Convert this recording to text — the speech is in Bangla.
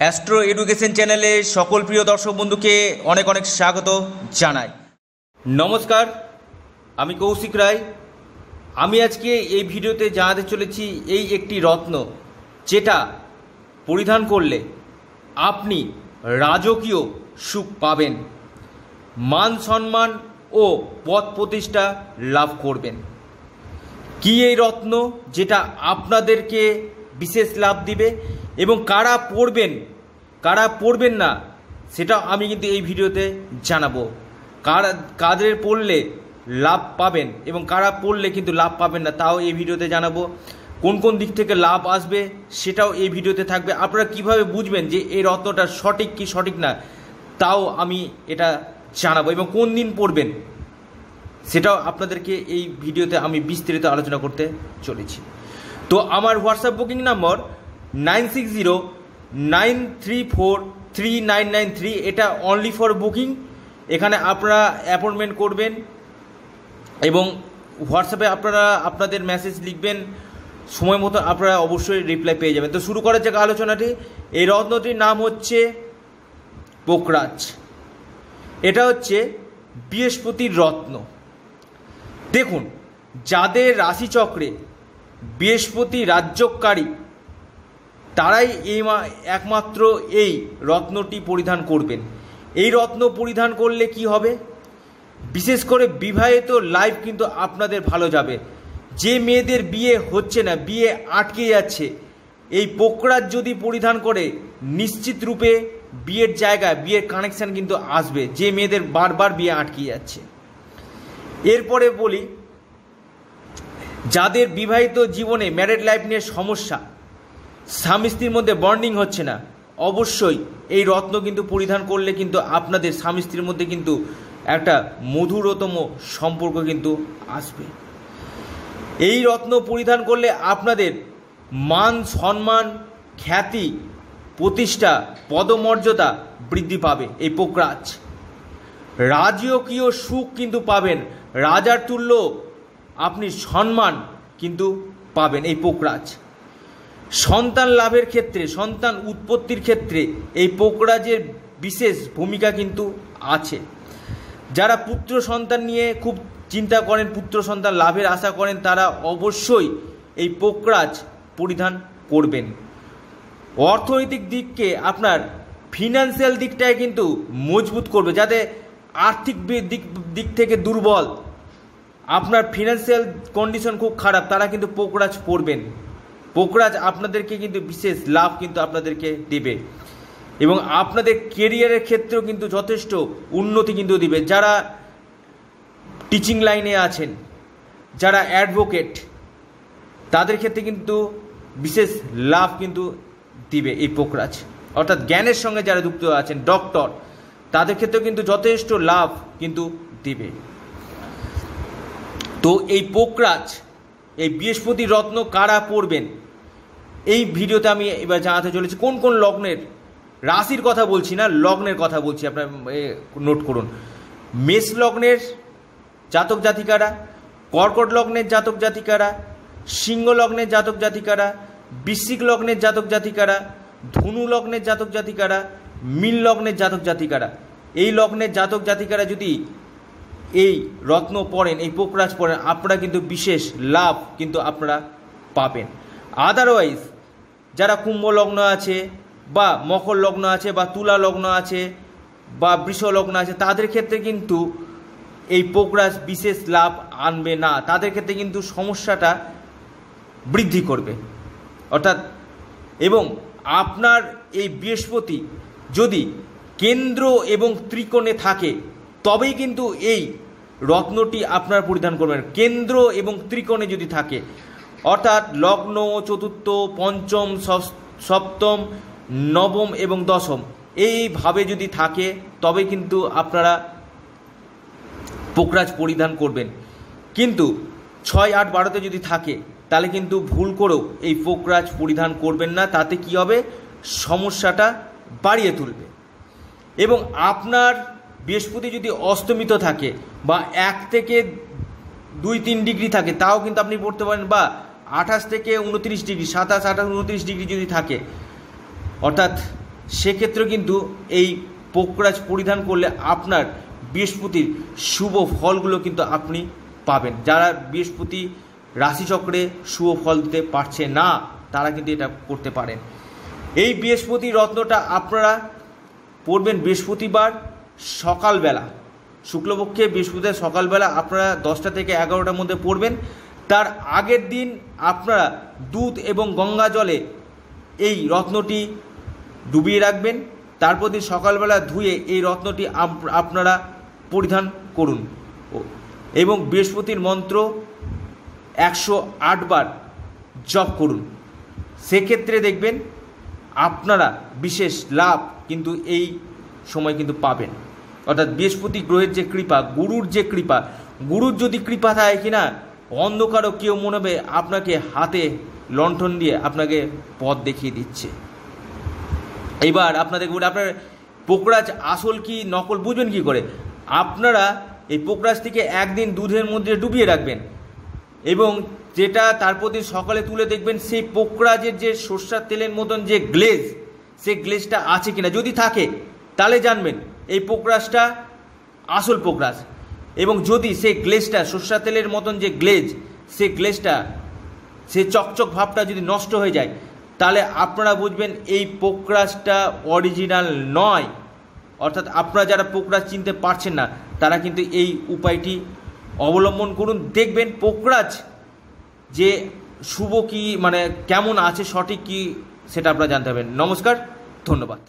অ্যাস্ট্রো এডুকেশন চ্যানেলে সকল প্রিয় দর্শক বন্ধুকে অনেক অনেক স্বাগত জানাই। নমস্কার, আমি কৌশিক রায়। আমি আজকে এই ভিডিওতে জানাতে চলেছি এই একটি রত্ন যেটা পরিধান করলে আপনি রাজকীয় সুখ পাবেন, মান সম্মান ও পদ প্রতিষ্ঠা লাভ করবেন। কি এই রত্ন যেটা আপনাদেরকে বিশেষ লাভ দিবে? এবং কারা পড়বেন কারা পড়বেন না, সেটা আমি কিন্তু এই ভিডিওতে জানাব। কারা, কাদের পড়লে লাভ পাবেন এবং কারা পড়লে কিন্তু লাভ পাবেন না, তাও এই ভিডিওতে জানাব। কোন কোন দিক থেকে লাভ আসবে, সেটাও এই ভিডিওতে থাকবে। আপনারা কীভাবে বুঝবেন যে এই রত্নটা সঠিক কি সঠিক না, তাও আমি এটা জানাব এবং কোন দিন পড়বেন, সেটাও আপনাদেরকে এই ভিডিওতে আমি বিস্তারিত আলোচনা করতে চলেছি। তো আমার WhatsApp booking number nine six zero, nine three four, three nine nine three. এটা অনলি ফর বুকিং এখানে আপনারা অ্যাপয়েন্টমেন্ট করবেন এবং হোয়াটসঅ্যাপে আপনারা আপনাদের মেসেজ লিখবেন। সময় মতো আপনারা অবশ্যই রিপ্লাই পেয়ে যাবেন। তো শুরু করা যাক আলোচনাটি, এই রত্নটির নাম হচ্ছে পোকরাজ। এটা হচ্ছে বৃহস্পতির রত্ন। দেখুন, যাদের রাশিচক্রে বৃহস্পতি রাজ্যকারী তারাই এই একমাত্র এই রত্নটি পরিধান করবেন। এই রত্ন পরিধান করলে কি হবে? বিশেষ করে বিবাহিত লাইফ কিন্তু আপনাদের ভালো যাবে। যে মেয়েদের বিয়ে হচ্ছে না, বিয়ে আটকে যাচ্ছে, এই পোকরাজ যদি পরিধান করে, নিশ্চিত রূপে বিয়ের জায়গায়, বিয়ের কানেকশন কিন্তু আসবে, যে মেয়েদের বারবার বিয়ে আটকে যাচ্ছে। এরপরে বলি, যাদের বিবাহিত জীবনে ম্যারেড লাইফ নিয়ে সমস্যা স্বামী স্ত্রীর মধ্যে বন্ডিং হচ্ছে না। অবশ্যই এই রত্ন কিন্তু পরিধান করলে কিন্তু আপনাদের স্বামী স্ত্রীর মধ্যে কিন্তু একটা মধুরতম সম্পর্ক কিন্তু আসবে। এই রত্ন পরিধান করলে আপনাদের মান সম্মান, খ্যাতি, প্রতিষ্ঠা, পদমর্যাদা বৃদ্ধি পাবে এই পোকরাজ। রাজকীয় সুখ কিন্তু পাবেন, রাজার তুল্য আপনি সম্মান কিন্তু পাবেন এই পোকরাজ। সন্তান লাভের ক্ষেত্রে, সন্তান উৎপত্তির ক্ষেত্রে এই পোকরাজের বিশেষ ভূমিকা কিন্তু আছে। যারা পুত্র সন্তান নিয়ে খুব চিন্তা করেন, পুত্র সন্তান লাভের আশা করেন, তারা অবশ্যই এই পোকরাজ পরিধান করবেন। অর্থনৈতিক দিককে আপনার ফিনান্সিয়াল দিকটায় কিন্তু মজবুত করবে, যাতে আর্থিক দিক দিক থেকে দুর্বল। আপনার ফিনান্সিয়াল কন্ডিশন খুব খারাপ, তারা কিন্তু পোকরাজ পড়বেন পোকরাজ আপনাদেরকে কিন্তু বিশেষ লাভ কিন্তু আপনাদেরকে দেবে। এবং আপনাদের কেরিয়ারের ক্ষেত্রেও কিন্তু যথেষ্ট উন্নতি কিন্তু দিবে। যারা টিচিং লাইনে আছেন, যারা অ্যাডভোকেট তাদের ক্ষেত্রে কিন্তু বিশেষ লাভ কিন্তু দিবে এই পোকরাজ। অর্থাৎ জ্ঞানের সঙ্গে যারা যুক্ত আছেন ডক্টর তাদের ক্ষেত্রেও কিন্তু যথেষ্ট লাভ কিন্তু দিবে। তো এই পোকরাজ, এই বৃহস্পতি রত্ন কারা পড়বেন এই ভিডিওতে আমি এবার জানাতে চলেছি কোন কোন লগ্নের রাশির কথা বলছি না, লগ্নের কথা বলছি। আপনার নোট করুন। মেষ লগ্নের জাতক জাতিকারা, কর্কট লগ্নের জাতক জাতিকারা, সিংহ লগ্নের জাতক জাতিকারা, বৃশ্চিক লগ্নের জাতক জাতিকারা, ধনু লগ্নের জাতক জাতিকারা, মীন লগ্নের জাতক জাতিকারা। এই লগ্নের জাতক জাতিকারা যদি এই রত্ন পড়েন, এই পোকরাজ পড়েন, আপনারা কিন্তু বিশেষ লাভ কিন্তু আপনারা পাবেন। আদারওয়াইজ যারা কুম্ভ লগ্ন আছে, বা মকর লগ্ন আছে, বা তুলা লগ্ন আছে, বা বৃষ লগ্ন আছে, তাদের ক্ষেত্রে কিন্তু এই পোকরাজ বিশেষ লাভ আনবে না। তাদের ক্ষেত্রে কিন্তু সমস্যাটা বৃদ্ধি করবে। অর্থাৎ, এবং আপনার এই বৃহস্পতি যদি কেন্দ্র এবং ত্রিকোণে থাকে, তবেই কিন্তু এই রত্নটি আপনার পরিধান করবেন। কেন্দ্র এবং ত্রিকোণে যদি থাকে অর্থাৎ লগ্ন, চতুর্থ, পঞ্চম সপ্তম, নবম এবং দশম। এইভাবে যদি থাকে, তবে কিন্তু আপনারা পোকরাজ পরিধান করবেন। কিন্তু ছয় আট বারোতে যদি থাকে, তাহলে কিন্তু ভুল করেও এই পোকরাজ পরিধান করবেন না। তাতে কি হবে? সমস্যাটা বাড়িয়ে তুলবে। এবং আপনার বৃহস্পতি যদি অস্তমিত থাকে বা এক থেকে দুই তিন ডিগ্রি থাকে, তাও কিন্তু আপনি পড়তে পারেন বা আঠাশ থেকে উনত্রিশ ডিগ্রি, সাতাশ, আঠাশ, উনত্রিশ ডিগ্রি যদি থাকে, অর্থাৎ সেক্ষেত্রে কিন্তু এই পোকরাজ পরিধান করলে আপনার বৃহস্পতির শুভ ফলগুলো কিন্তু আপনি পাবেন। যারা বৃহস্পতি রাশিচক্রে শুভ ফল দিতে পারছে না, তারা কিন্তু এটা করতে পারেন। এই বৃহস্পতি রত্নটা আপনারা পড়বেন বৃহস্পতিবার সকালবেলা। শুক্লপক্ষে বৃহস্পতিবার সকালবেলা আপনারা দশটা থেকে এগারোটার মধ্যে পড়বেন। তার আগের দিন আপনারা দুধ এবং গঙ্গা জলে এই রত্নটি ডুবিয়ে রাখবেন। তারপর দিন সকালবেলা ধুয়ে এই রত্নটি আপ- আপনারা পরিধান করুন। এবং বৃহস্পতির মন্ত্র একশো আটবার জপ করুন। সেক্ষেত্রে দেখবেন আপনারা বিশেষ লাভ কিন্তু এই সময় কিন্তু পাবেন। অর্থাৎ বৃহস্পতি গ্রহের যে কৃপা, গুরুর যে কৃপা, গুরুর যদি কৃপা থাকে কিনা অন্ধকারও কেউ মনে হবে আপনাকে হাতে লণ্ঠন দিয়ে আপনাকে পথ দেখিয়ে দিচ্ছে। এইবার আপনাদের বলি, আপনার পোকরাজ আসল কি নকল বুঝবেন কি করে? আপনারা এই পোকরাজ থেকে একদিন দুধের মধ্যে ডুবিয়ে রাখবেন এবং যেটা তারপর দিন সকালে তুলে দেখবেন, সেই পোকরাজের যে সর্ষার তেলের মতন যে গ্লেজ, সেই গ্লেজটা আছে কিনা যদি থাকে, তাহলে জানবেন এই পোকরাজটা আসল পোকরাজ। এবং যদি সেই গ্লেজটা সর্ষার তেলের মতন যে গ্লেজ, সে গ্লেজটা, সে চকচক ভাবটা যদি নষ্ট হয়ে যায়, তাহলে আপনারা বুঝবেন এই পোকরাজটা অরিজিনাল নয়। অর্থাৎ আপনারা যারা পোকরাজ চিনতে পারছেন না, তারা কিন্তু এই উপায়টি অবলম্বন করুন। দেখবেন পোকরাজ যে শুভ কি মানে কেমন আছে, সঠিক কি, সেটা আপনারা জানতে পারবেন। নমস্কার, ধন্যবাদ।